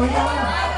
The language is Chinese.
回家